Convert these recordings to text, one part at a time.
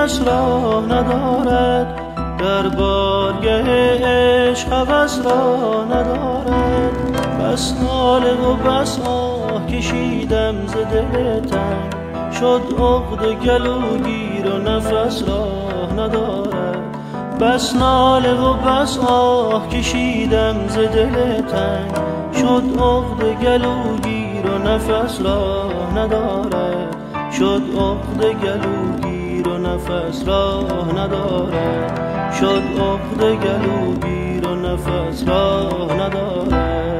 کس را ندارد. در بارگه عشق حوث را ندارد. بس ناله و بس آه کشیدم ز دل شد عقد گلوگیر و نفس را ندارد. بس ناله و بس آه کشیدم ز دل شد عقد گلوگیر و نفس را ندارد. شد عقد گلوگیر و نفس راه نداره. شد عقد گلوگیر و نفس راه نداره.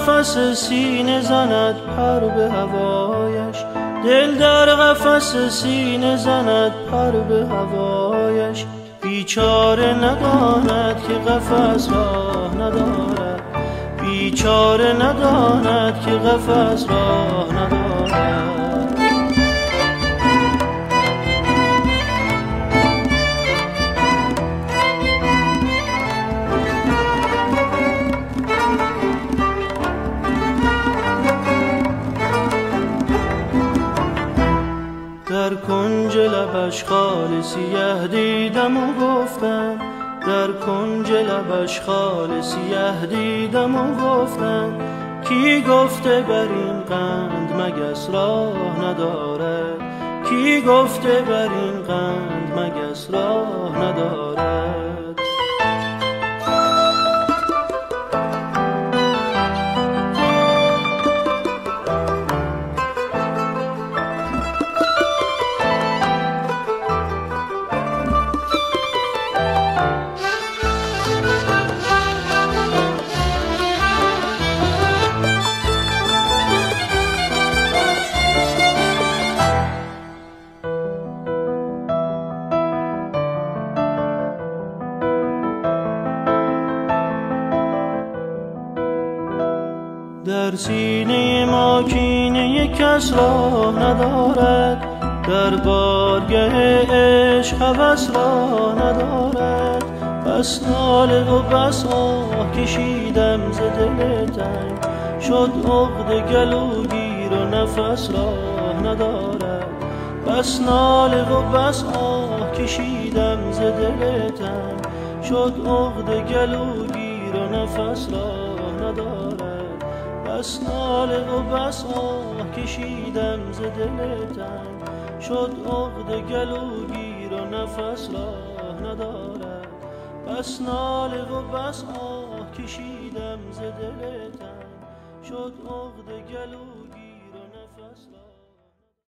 قفس سینه زند پر به هوایش. دل در قفس سینه زند پر به هوایش. بیچاره نداند که قفس راه ندارد. بیچاره نداند که قفس راه ندارد. خال سیه دیدم و گفتم در کنج لبش خال سیه دیدم و گفتم کی گفته بر این قند مگس راه ندارد؟ کی گفته بر این قند مگس راه ندارد؟ در سینه ما کینه کس را ندارد. در بارگه عشق حوث را ندارد. بس ناله و بس آه کشیدم ز دل تنگ. شد عقد گلوگیر و نفس را ندارد. بس ناله و بس آه کشیدم ز دل تنگ. شد عقد گلوگیر و نفس را ندارد. بس ناله و بس آه کشیدم ز دل تنگ شد عقد گلوگیر و نفس راه ندارد. بس ناله و بس آه کشیدم ز دل تنگ شد عقد گلوگیر